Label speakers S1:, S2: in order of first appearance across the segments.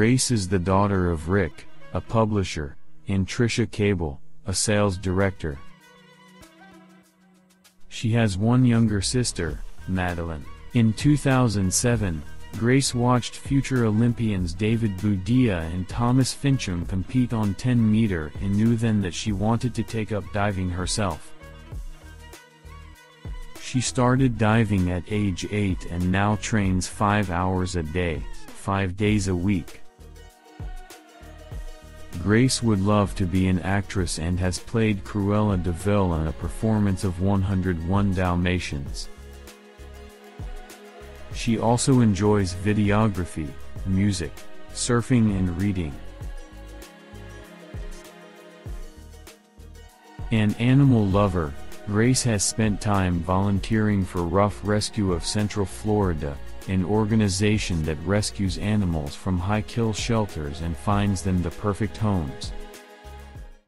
S1: Grace is the daughter of Rick, a publisher, and Tricia Cable, a sales director. She has one younger sister, Madelyn. In 2007, Grace watched future Olympians David Boudia and Thomas Finchum compete on 10 meter and knew then that she wanted to take up diving herself. She started diving at age 8 and now trains 5 hours a day, 5 days a week. Grace would love to be an actress and has played Cruella de Vil in a performance of 101 Dalmatians. She also enjoys videography, music, surfing and reading. An animal lover, Grace has spent time volunteering for Ruff Rescue of Central Florida, an organization that rescues animals from high-kill shelters and finds them the perfect homes.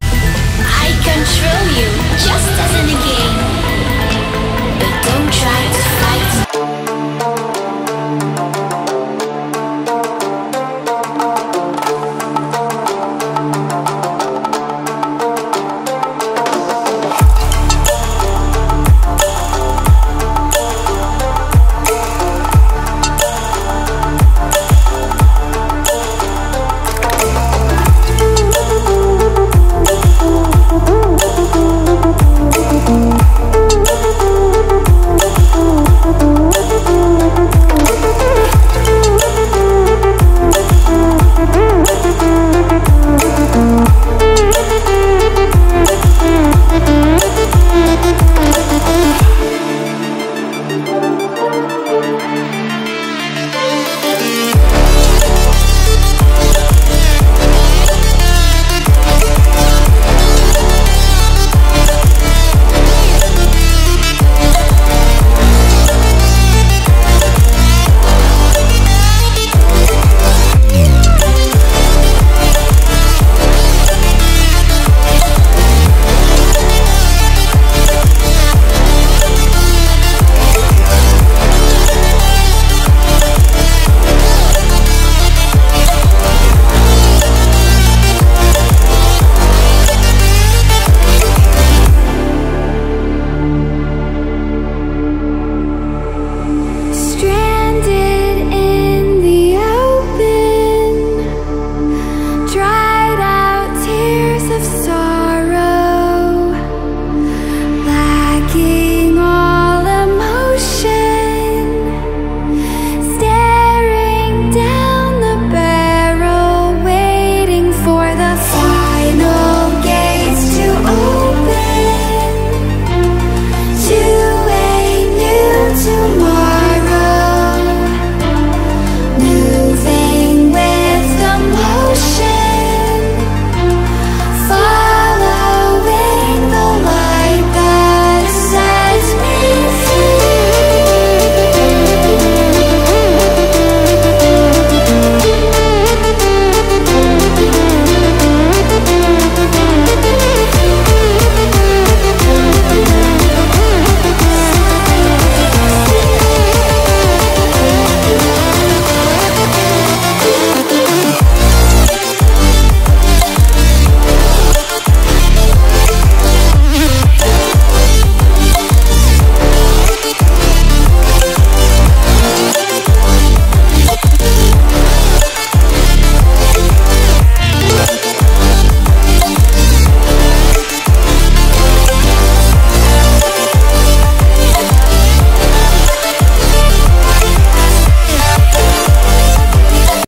S2: I control you, just as in game.